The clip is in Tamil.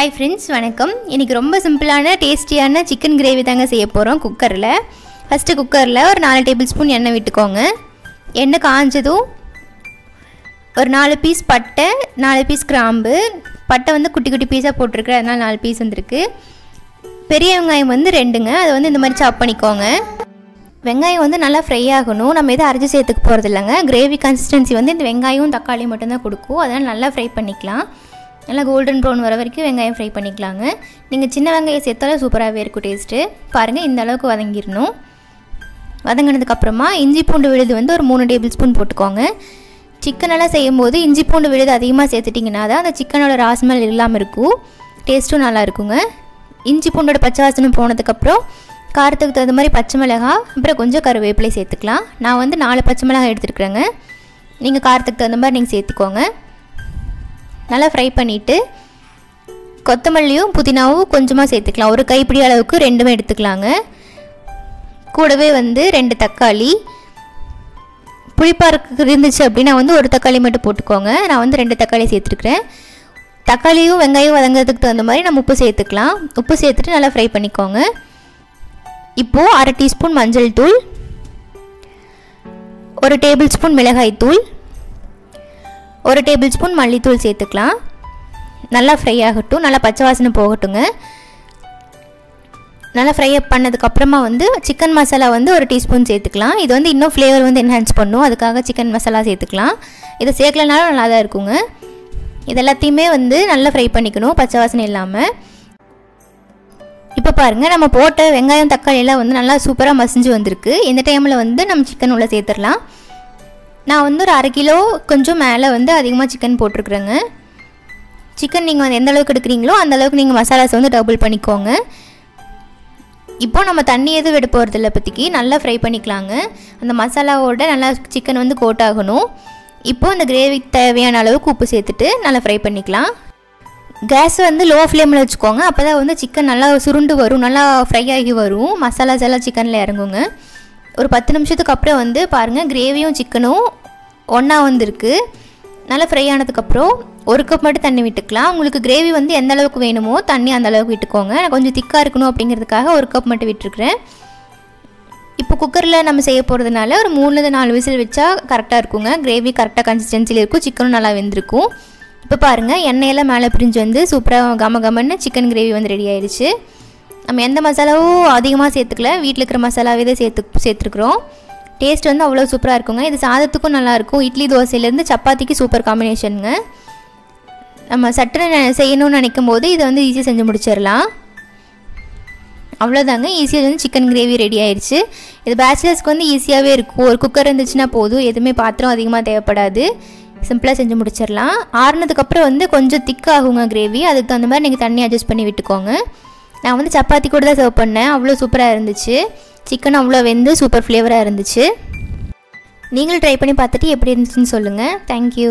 ஹாய் ஃப்ரெண்ட்ஸ் வணக்கம். இன்றைக்கி ரொம்ப சிம்பிளான டேஸ்டியான சிக்கன் கிரேவி தாங்க செய்ய போகிறோம் குக்கரில் ஃபஸ்ட்டு குக்கரில் ஒரு நாலு டேபிள் ஸ்பூன் எண்ணெய் விட்டுக்கோங்க. எண்ணெய் காஞ்சதும் ஒரு நாலு பீஸ் பட்டை நாலு பீஸ் கிராம்பு. பட்டை வந்து குட்டி குட்டி பீஸாக போட்டிருக்கு அதனால் நாலு பீஸ் வந்திருக்கு. பெரிய வெங்காயம் வந்து ரெண்டுங்க. அதை வந்து இந்த மாதிரி சாப் பண்ணிக்கோங்க. வெங்காயம் வந்து நல்லா ஃப்ரை ஆகணும். நம்ம எதுவும் அரைச்சி சேர்த்துக்க போகிறது இல்லைங்க கிரேவி கன்சிஸ்டன்சி வந்து இந்த வெங்காயம் தக்காளியும் மட்டும்தான் கொடுக்கும். அதனால் நல்லா ஃப்ரை பண்ணிக்கலாம். நல்லா கோல்டன் ப்ரௌன் வர வரைக்கும் வெங்காயம் ஃப்ரை பண்ணிக்கலாங்க. நீங்கள் சின்ன வெங்காயம் சேர்த்தாலும் சூப்பராகவே இருக்கும் டேஸ்ட்டு பாருங்கள் இந்த அளவுக்கு வதங்கிடணும். வதங்கினதுக்கப்புறமா இஞ்சி பூண்டு விழுது வந்து ஒரு மூணு டேபிள் ஸ்பூன் போட்டுக்கோங்க. சிக்கனெல்லாம் செய்யும்போது இஞ்சி பூண்டு விழுது அதிகமாக சேர்த்துட்டிங்கன்னா தான் அந்த சிக்கனோட ராஸ்மெல் இல்லாமல் இருக்கும். டேஸ்ட்டும் நல்லா இருக்குங்க. இஞ்சி பூண்டோட பச்சை வாசனம் போனதுக்கப்புறம் காரத்துக்கு தகுந்த மாதிரி பச்சை மிளகாய் அப்புறம் கொஞ்சம் கருவேப்பிலை சேர்த்துக்கலாம். நான் வந்து நாலு பச்சை மிளகாய் எடுத்துருக்குறேங்க. நீங்கள் காரத்துக்கு தகுந்த மாதிரி நீங்கள் சேர்த்துக்கோங்க. நல்லா ஃப்ரை பண்ணிவிட்டு கொத்தமல்லியும் புதினாவும் கொஞ்சமாக சேர்த்துக்கலாம். ஒரு கைப்பிடி அளவுக்கு ரெண்டுமே எடுத்துக்கலாங்க. கூடவே வந்து ரெண்டு தக்காளி. புளிப்பாருக்கு இருந்துச்சு அப்படின்னா வந்து ஒரு தக்காளி மட்டும் போட்டுக்கோங்க. நான் வந்து ரெண்டு தக்காளி சேர்த்துருக்குறேன். தக்காளியும் வெங்காயம் வதங்கிறதுக்கு தகுந்த மாதிரி நம்ம உப்பு சேர்த்துக்கலாம். உப்பு சேர்த்துட்டு நல்லா ஃப்ரை பண்ணிக்கோங்க. இப்போது அரை டீஸ்பூன் மஞ்சள் தூள். ஒரு டேபிள் ஸ்பூன் மிளகாய் தூள். ஒரு டேபிள் ஸ்பூன் மல்லித்தூள் சேர்த்துக்கலாம். நல்லா ஃப்ரை ஆகட்டும். நல்லா பச்சை வாசனை போகட்டுங்க. நல்லா ஃப்ரை அப் பண்ணதுக்கப்புறமா வந்து சிக்கன் மசாலா வந்து ஒரு டீஸ்பூன் சேர்த்துக்கலாம். இது வந்து இன்னும் ஃப்ளேவர் வந்து என்ஹான்ஸ் பண்ணும். அதுக்காக சிக்கன் மசாலா சேர்த்துக்கலாம். இதை சேர்க்கலனாலும் நல்லா தான் இருக்குங்க. இது எல்லாத்தையுமே வந்து நல்லா ஃப்ரை பண்ணிக்கணும். பச்சை வாசனை இல்லாமல் இப்போ பாருங்கள் நம்ம போட்ட வெங்காயம் தக்காளி எல்லாம் வந்து நல்லா சூப்பராக மசிஞ்சு வந்திருக்கு. இந்த டைமில் வந்து நம்ம சிக்கன் உள்ளே சேர்த்துடலாம். நான் வந்து ஒரு அரை கிலோ கொஞ்சம் மேலே வந்து அதிகமாக சிக்கன் போட்டிருக்குறேங்க. சிக்கன் நீங்கள் வந்து எந்த அளவுக்கு எடுக்கிறீங்களோ அந்த அளவுக்கு நீங்கள் மசாலாஸ் வந்து டபுள் பண்ணிக்கோங்க. இப்போ நம்ம தண்ணி எதுவும் விட போகிறதில்ல பற்றிக்கு நல்லா ஃப்ரை பண்ணிக்கலாங்க. அந்த மசாலாவோட நல்லா சிக்கன் வந்து கோட் ஆகணும். இப்போது அந்த கிரேவிக்கு தேவையான அளவுக்கு உப்பு சேர்த்துட்டு நல்லா ஃப்ரை பண்ணிக்கலாம். கேஸ் வந்து லோ ஃப்ளேமில் வச்சுக்கோங்க. அப்போ தான் வந்து சிக்கன் நல்லா சுருண்டு வரும். நல்லா ஃப்ரை ஆகி வரும். மசாலாஸ் எல்லாம் சிக்கனில் இறங்குங்க. ஒரு பத்து நிமிஷத்துக்கு அப்புறம் வந்து பாருங்கள் கிரேவியும் சிக்கனும் ஒன்றா வந்திருக்கு. நல்லா ஃப்ரை ஆனதுக்கப்புறம் ஒரு கப் மட்டும் தண்ணி விட்டுக்கலாம். உங்களுக்கு கிரேவி வந்து எந்த அளவுக்கு வேணுமோ தண்ணி அந்த அளவுக்கு விட்டுக்கோங்க. நான் கொஞ்சம் திக்காக இருக்கணும் அப்படிங்கிறதுக்காக ஒரு கப் மட்டும் விட்டுருக்குறேன். இப்போ குக்கரில் நம்ம செய்ய போகிறதுனால ஒரு மூணுலேருந்து நாலு விசில் வச்சா கரெக்டாக இருக்குங்க. கிரேவி கரெக்டாக கன்சிஸ்டன்சியில் இருக்கும். சிக்கனும் நல்லா வெந்திருக்கும். இப்போ பாருங்கள் எண்ணெயெல்லாம் மேலே பிரிஞ்சு வந்து சூப்பராக கம கமன்னு சிக்கன் கிரேவி வந்து ரெடி ஆயிடுச்சு. நம்ம எந்த மசாலாவும் அதிகமாக சேர்த்துக்கல. வீட்டில் இருக்கிற மசாலாவே தான் சேர்த்து சேர்த்துருக்குறோம். டேஸ்ட் வந்து அவ்வளோ சூப்பராக இருக்குங்க. இது சாதத்துக்கும் நல்லாயிருக்கும். இட்லி தோசையிலேருந்து சப்பாத்திக்கு சூப்பர் காம்பினேஷனுங்க நம்ம சட்டுன்னு செய்யணும்னு நினைக்கும் போது இதை வந்து ஈஸியாக செஞ்சு முடிச்சிடலாம். அவ்வளோதாங்க ஈஸியாக வந்து சிக்கன் கிரேவி ரெடி ஆயிடுச்சு இது பேச்சுலர்ஸ்க்கு வந்து ஈஸியாகவே இருக்கும். ஒரு குக்கர் இருந்துச்சுன்னா போதும். எதுவுமே பாத்திரம் அதிகமாக தேவைப்படாது. சிம்பிளாக செஞ்சு முடிச்சிடலாம். ஆறுனதுக்கப்புறம் வந்து கொஞ்சம் திக்காகுங்க கிரேவி அதுக்கு தகுந்த மாதிரி நீங்கள் தண்ணி அட்ஜஸ்ட் பண்ணி விட்டுக்கோங்க. நான் வந்து சப்பாத்தி கூட தான் சர்வ் பண்ணேன். அவ்வளோ சூப்பராக இருந்துச்சு. சிக்கன் அவ்வளோ வெந்து சூப்பர் ஃப்ளேவராக இருந்துச்சு. நீங்களும் ட்ரை பண்ணி பார்த்துட்டு எப்படி இருந்துச்சுன்னு சொல்லுங்கள் தேங்க்யூ